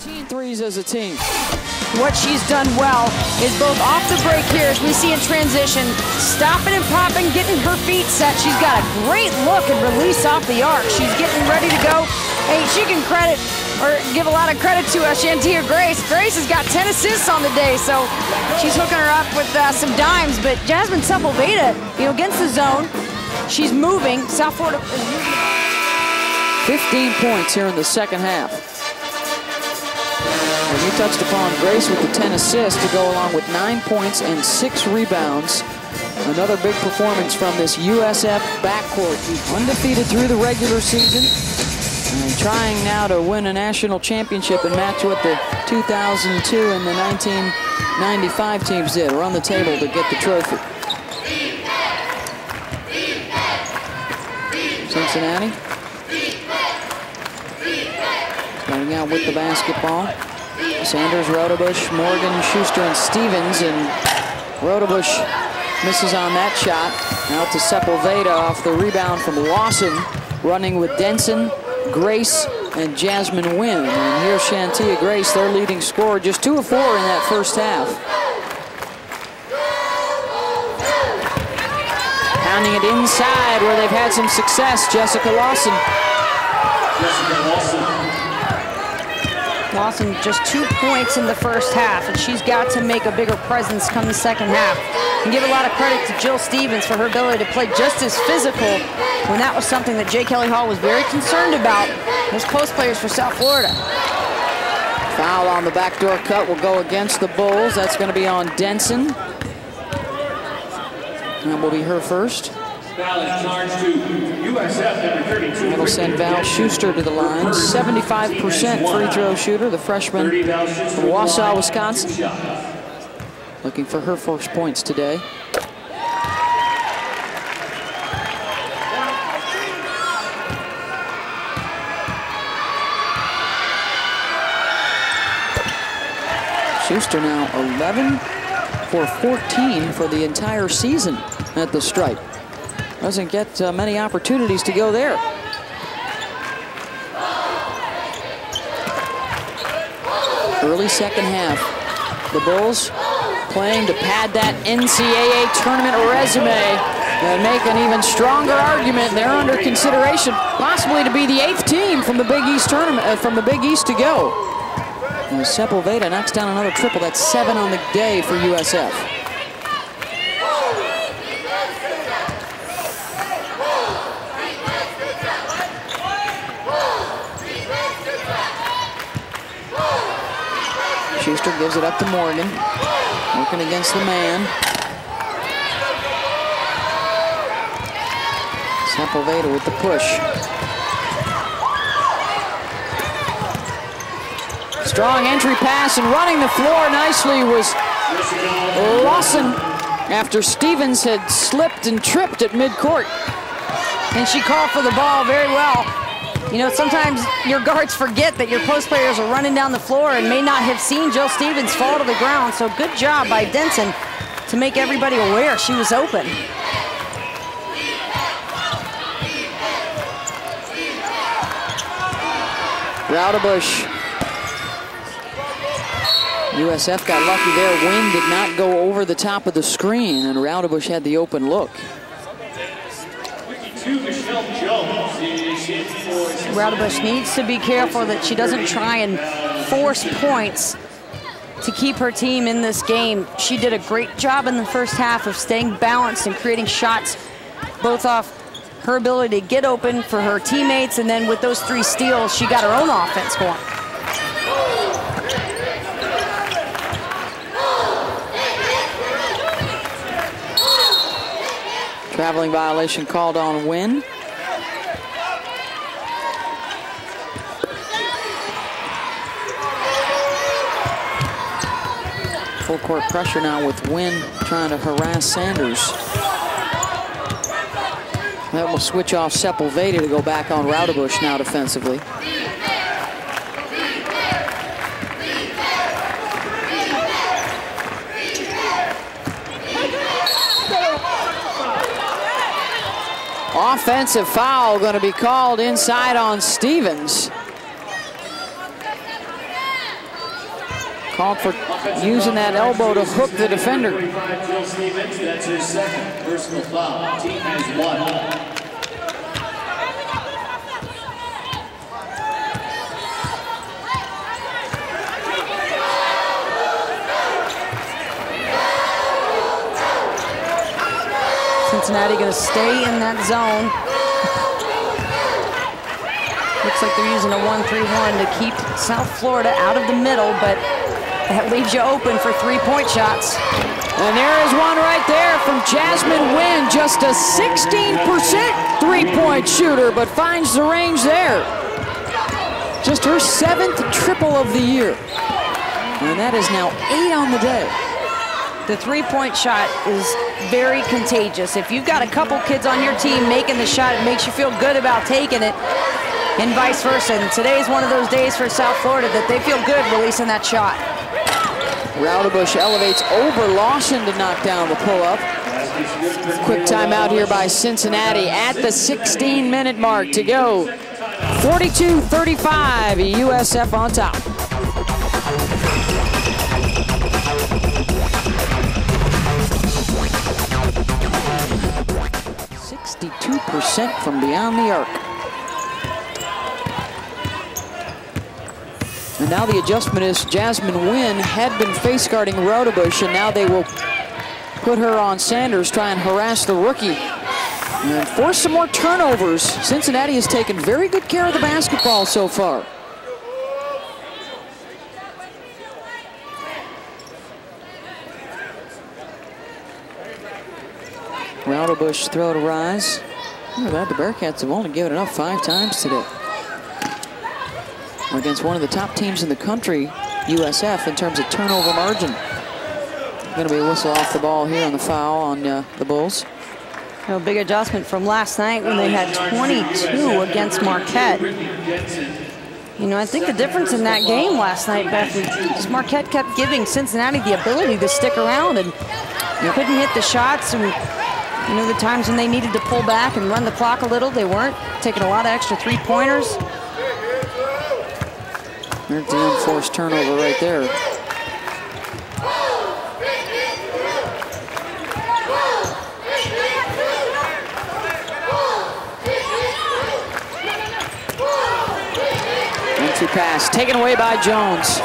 13 threes as a team. What she's done well is both off the break here, as we see in transition, stopping and popping, getting her feet set. She's got a great look and release off the arc. She's getting ready to go. Hey, she can credit or give a lot of credit to uh, Shantia Grace. Grace has got 10 assists on the day, so she's hooking her up with uh, some dimes. But Jazmine Sepulveda, you know, against the zone, she's moving. South Florida 15 points here in the second half. You touched upon Grace with the 10 assists to go along with nine points and six rebounds. Another big performance from this USF backcourt. Undefeated through the regular season and trying now to win a national championship and match what the 2002 and the 1995 teams did. Are on the table to get the trophy. Cincinnati. Starting out with the basketball. Sanders, Roudebush, Morgan, Schuster, and Stevens. And Roudebush misses on that shot. Out to Sepulveda off the rebound from Lawson. Running with Denson, Grace, and Jasmine Wynn. And here's Shantia Grace, their leading scorer, just two of four in that first half. Pounding it inside where they've had some success, Jessica Lawson. Jessica Lawson. Lawson just two points in the first half, and she's got to make a bigger presence come the second half. And give a lot of credit to Jill Stevens for her ability to play just as physical when that was something that Jamelle Elliott was very concerned about, those post players for South Florida. Foul on the backdoor cut will go against the Bulls. That's going to be on Denson. That will be her first. That'll send Val Schuster to the line. 75% free throw shooter, the freshman from Wausau, Wisconsin. Looking for her first points today. Schuster now 11 for 14 for the entire season at the stripe. Doesn't get uh, many opportunities to go there. Early second half. The Bulls playing to pad that NCAA tournament resume and make an even stronger argument. They're under consideration, possibly to be the eighth team from the Big East tournament, uh, from the Big East to go. And Sepulveda knocks down another triple. That's seven on the day for USF. Schuster gives it up to Morgan. Working against the man. Sepulveda with the push. Strong entry pass and running the floor nicely was Lawson after Stevens had slipped and tripped at midcourt. And she called for the ball very well. You know, sometimes your guards forget that your post players are running down the floor and may not have seen Jill Stevens fall to the ground. So good job by Denson to make everybody aware she was open. Roudebush. USF got lucky there. Wynn did not go over the top of the screen, and Roudebush had the open look. Roudebush needs to be careful that she doesn't try and force points to keep her team in this game. She did a great job in the first half of staying balanced and creating shots both off her ability to get open for her teammates and then with those three steals, she got her own offense going. Traveling violation called on Wynn. Full court pressure now with Wynn trying to harass Sanders. That will switch off Sepulveda to go back on Roudebush now defensively. Offensive foul going to be called inside on Stevens. Called for using that elbow to hook the defender. That's second. Cincinnati going to stay in that zone. Looks like they're using a 1-3-1 to keep South Florida out of the middle, but that leaves you open for three-point shots. And there is one right there from Jasmine Wynn, just a 16% three-point shooter, but finds the range there. Just her seventh triple of the year. And that is now eight on the day. The three-point shot is very contagious. If you've got a couple kids on your team making the shot, it makes you feel good about taking it, and vice versa. And today's one of those days for South Florida that they feel good releasing that shot. Roudebush elevates over Lawson to knock down the pull-up. Quick timeout here by Cincinnati at the 16-minute mark to go. 42-35, USF on top. 62% from beyond the arc. And now the adjustment is Jasmine Wynn had been face guarding Roudebush, and now they will put her on Sanders, try and harass the rookie. And force some more turnovers. Cincinnati has taken very good care of the basketball so far. Roudebush throw to rise. Look at that, the Bearcats have only given it up five times today. Against one of the top teams in the country, USF, in terms of turnover margin. Going to be a whistle off the ball here on the foul on uh, the Bulls. A big adjustment from last night when they had 22 against Marquette. You know, I think the difference in that game last night, Beth, is Marquette kept giving Cincinnati the ability to stick around and couldn't hit the shots. And you know, the times when they needed to pull back and run the clock a little, they weren't taking a lot of extra three-pointers. There's the unforced turnover right there. One-two pass taken away by Jones.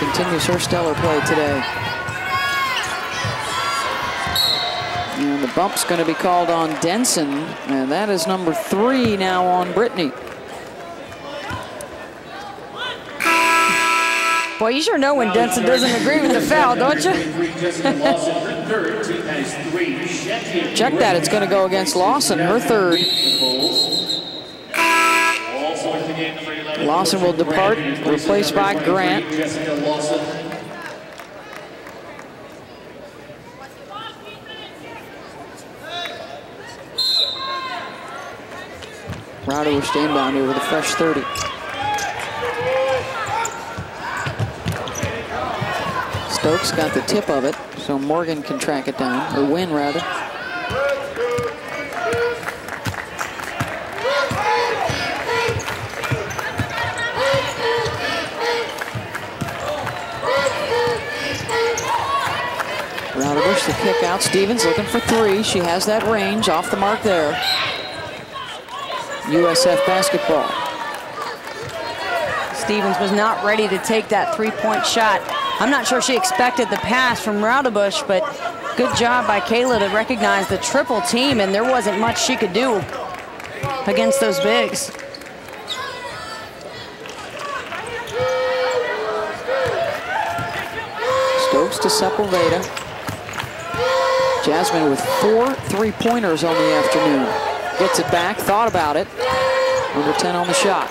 Continues her stellar play today. And the bump's going to be called on Denson, and that is number three now on Brittany. Boy, you sure know when Denson doesn't agree with the foul, don't you? Check that, it's going to go against Lawson, her third. Lawson will depart, replaced by Grant. Rowdy will stand down here with a fresh 30. Stokes got the tip of it, so Morgan can track it down, or win rather. Roudebush, the kick out. Stevens looking for three. She has that range off the mark there. USF basketball. Stevens was not ready to take that three-point shot. I'm not sure she expected the pass from Roudebush, but good job by Kayla to recognize the triple team, and there wasn't much she could do against those bigs. Stokes to Sepulveda. Jazmine with four three-pointers on the afternoon. Gets it back, thought about it. Number 10 on the shot.